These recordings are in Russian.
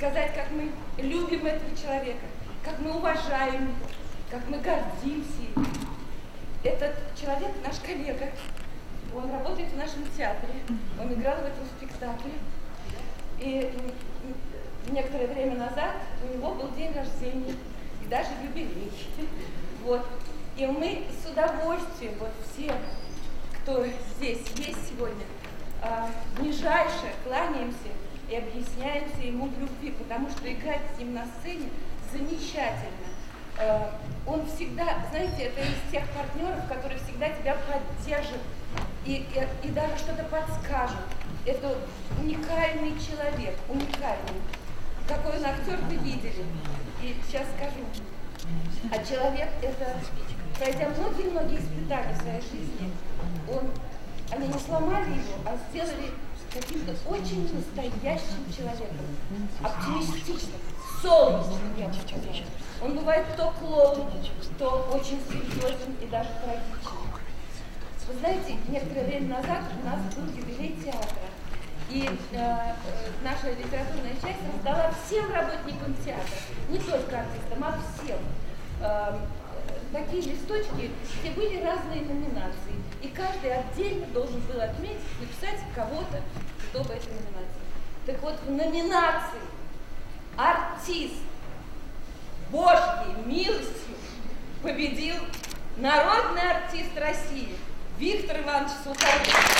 сказать, как мы любим этого человека, как мы уважаем его, как мы гордимся им. Этот человек наш коллега, он работает в нашем театре, он играл в этом спектакле. И некоторое время назад у него был день рождения и даже юбилей. Вот. И мы с удовольствием, вот все, кто здесь есть сегодня, а, нижайше кланяемся и объясняемся ему в любви, потому что играть с ним на сцене замечательно. А, он всегда, знаете, это из тех партнеров, которые всегда тебя поддержат и, и, и даже что-то подскажут. Это уникальный человек, уникальный. Какой он актер вы видели. И сейчас скажу. А человек это, пройдя многие-многие испытания в своей жизни, он, они не сломали его, а сделали каким-то очень настоящим человеком, оптимистичным, солнечным, я. Он бывает то клоун, то очень серьезен и даже трагичен. Вы знаете, некоторое время назад у нас был юбилей театра. И э, э, наша литературная часть раздала всем работникам театра, не только артистам, а всем. Э, такие листочки, где были разные номинации. И каждый отдельно должен был отметить, написать кого-то, кто в этой номинации. Так вот, в номинации артист Божьей милостью победил народный артист России Виктор Иванович Сухарев.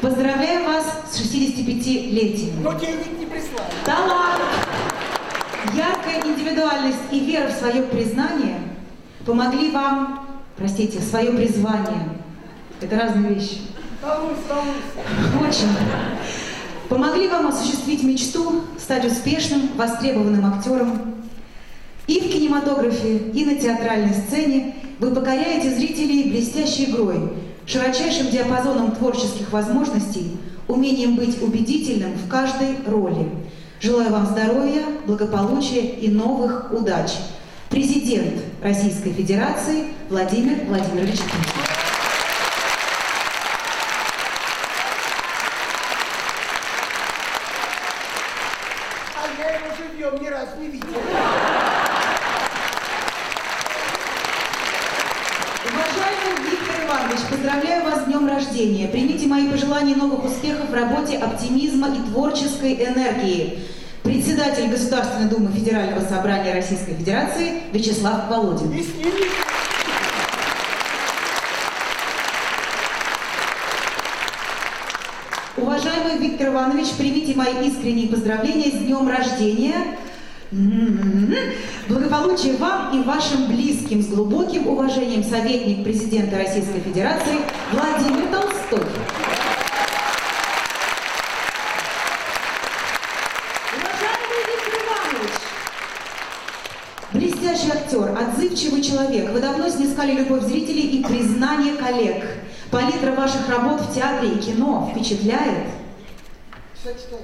поздравляю вас с 65-летием. Но денег не прислали. Талант, яркая индивидуальность и вера в свое признание помогли вам, простите, свое призвание. Это разные вещи. Волнуйся, волнуйся. Очень. Помогли вам осуществить мечту, стать успешным, востребованным актером. И в кинематографе, и на театральной сцене вы покоряете зрителей блестящей игрой, широчайшим диапазоном творческих возможностей, умением быть убедительным в каждой роли. Желаю вам здоровья, благополучия и новых удач. Президент Российской Федерации Владимир Владимирович Путин. А я его живьем ни разу не видел. Поздравляю вас с днем рождения. Примите мои пожелания новых успехов в работе, оптимизма и творческой энергии. Председатель Государственной Думы Федерального собрания Российской Федерации Вячеслав Володин. Уважаемый Виктор Иванович, примите мои искренние поздравления с днем рождения. Благополучия вам и вашим близким с глубоким уважением советник президента Российской Федерации Владимир Толстой. Блестящий актер, отзывчивый человек, вы давно снискали любовь зрителей и признание коллег. Палитра ваших работ в театре и кино впечатляет.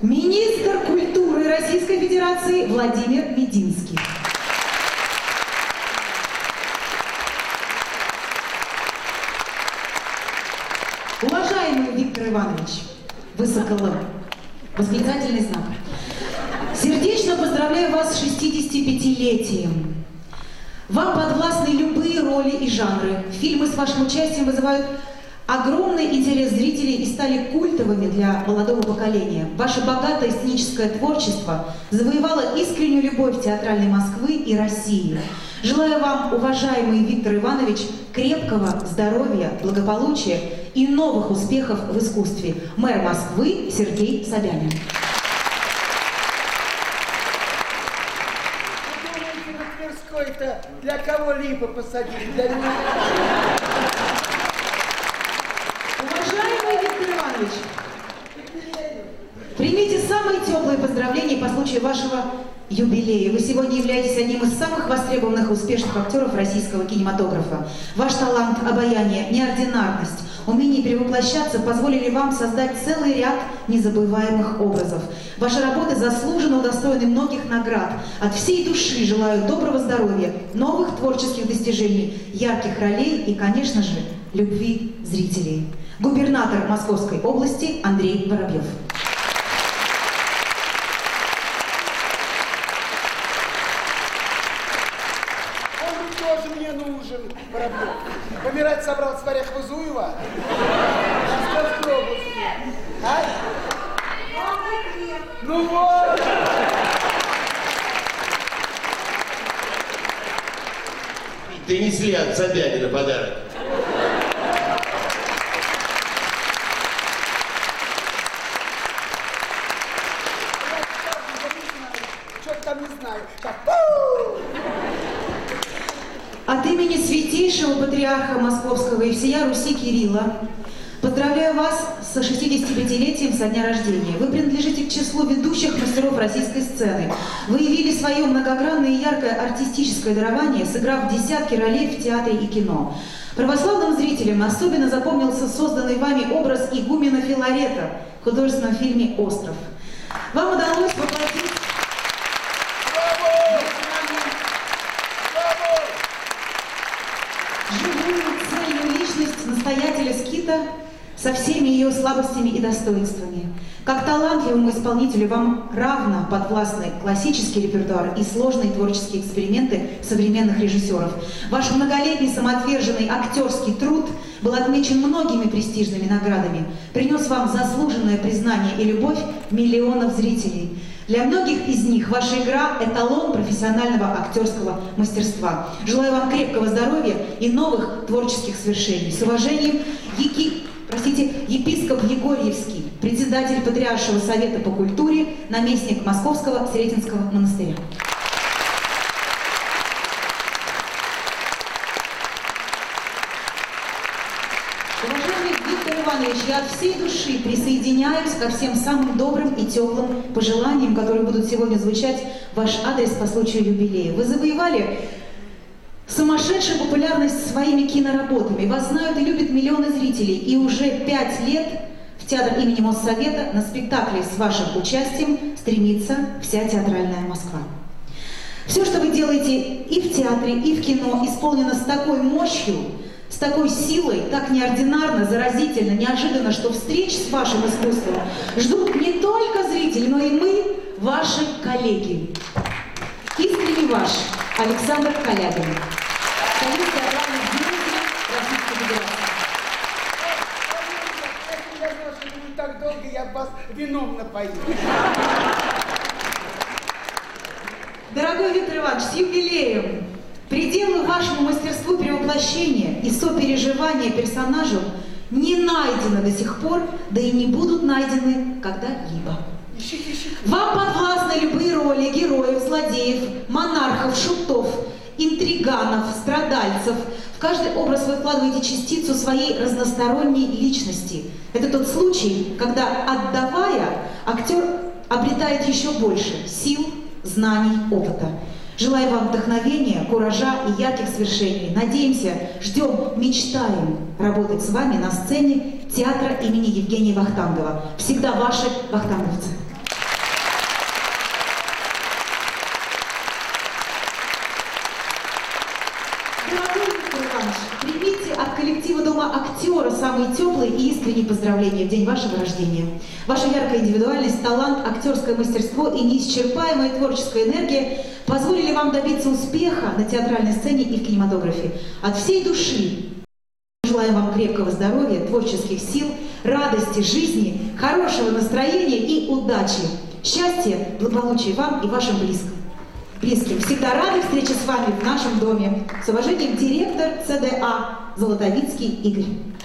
Министр культуры Российской Федерации Владимир Мединский. Уважаемый Виктор Иванович, высоколом. Восклицательный знак. Сердечно поздравляю вас с 65-летием. Вам подвластны любые роли и жанры. Фильмы с вашим участием вызывают огромный интерес зрителей и стали культовыми для молодого поколения. Ваше богатое сценическое творчество завоевало искреннюю любовь театральной Москвы и России. Желаю вам, уважаемый Виктор Иванович, крепкого здоровья, благополучия и новых успехов в искусстве. Мэр Москвы Сергей Собянин. Тверской-то для кого-либо посадили? Для меня? Уважаемый Виктор Иванович, примите самые теплые поздравления по случаю вашего юбилея. Вы сегодня являетесь одним из самых востребованных и успешных актеров российского кинематографа. Ваш талант, обаяние, неординарность, умение перевоплощаться позволили вам создать целый ряд незабываемых образов. Ваши работы заслуженно удостоены многих наград. От всей души желаю доброго здоровья, новых творческих достижений, ярких ролей и, конечно же, любви зрителей. Губернатор Московской области Андрей Воробьев. Он тоже мне нужен, Воробьев. Помирать Орехово-Зуево? Московской области. А? Ну вот! Донесли от Собянина подарок. Что-то там не знаю. Так! От имени святейшего патриарха Московского и всея Руси Кирилла поздравляю вас со 65-летием со дня рождения. Вы принадлежите к числу ведущих мастеров российской сцены. Вы явили свое многогранное и яркое артистическое дарование, сыграв десятки ролей в театре и кино. Православным зрителям особенно запомнился созданный вами образ игумена Филарета в художественном фильме «Остров». Вам удалось воплотить со всеми ее слабостями и достоинствами. Как талантливому исполнителю вам равно подвластны классический репертуар и сложные творческие эксперименты современных режиссеров. Ваш многолетний самоотверженный актерский труд был отмечен многими престижными наградами, принес вам заслуженное признание и любовь миллионов зрителей. Для многих из них ваша игра – эталон профессионального актерского мастерства. Желаю вам крепкого здоровья и новых творческих свершений. С уважением, Еки... Простите, епископ Егорьевский, председатель Патриаршего совета по культуре, наместник Московского Сретенского монастыря. Уважаемый Иванович, я от всей души присоединяюсь ко всем самым добрым и теплым пожеланиям, которые будут сегодня звучать в ваш адрес по случаю юбилея. Вы завоевали сумасшедшую популярность своими киноработами. Вас знают и любят миллионы зрителей. И уже пять лет в театр имени Моссовета на спектакле с вашим участием стремится вся театральная Москва. Все, что вы делаете и в театре, и в кино, исполнено с такой мощью, с такой силой, так неординарно, заразительно, неожиданно, что встреч с вашим искусством ждут не только зрители, но и мы, ваши коллеги. Искренне ваш Александр Калягин. Союз театральных деятелей Российской Федерации. Если я знал, что будет так долго, я бы вас вином напоил. Дорогой Виктор Иванович, с юбилеем! Пределы вашему мастерству перевоплощения и сопереживания персонажу не найдены до сих пор, да и не будут найдены когда-либо. Вам подвластны любые роли героев, злодеев, монархов, шутов, интриганов, страдальцев. В каждый образ вы вкладываете частицу своей разносторонней личности. Это тот случай, когда, отдавая, актер обретает еще больше сил, знаний, опыта. Желаю вам вдохновения, куража и ярких свершений. Надеемся, ждем, мечтаем работать с вами на сцене театра имени Евгения Вахтангова. Всегда ваши вахтанговцы. Дорогой Виктор Иванович, Иванович, примите от коллектива Дома актера самые теплые и искренние поздравления в день вашего рождения. Ваша яркая индивидуальность, талант, актерское мастерство и неисчерпаемая творческая энергия позволили вам добиться успеха на театральной сцене и в кинематографе. От всей души желаем вам крепкого здоровья, творческих сил, радости жизни, хорошего настроения и удачи. Счастья, благополучия вам и вашим близким близким. Всегда рады встрече с вами в нашем доме. С уважением, директор ЦДА Золотовицкий Игорь.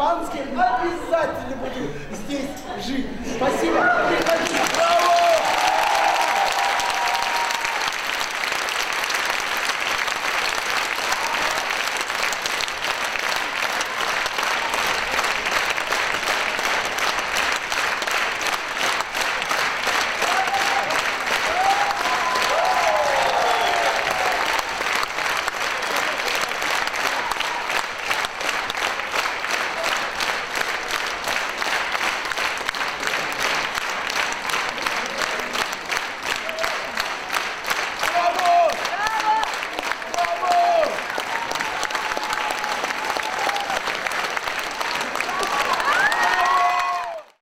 Шампанским обязательно буду здесь жить. Спасибо.